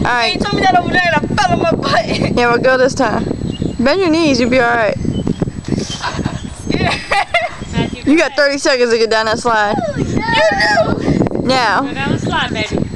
Alright. You told me that over there and I fell on my butt. Yeah, we'll go this time. Bend your knees, you'll be alright. You got 30 seconds to get down that slide. You do! Now. Go down the slide, baby.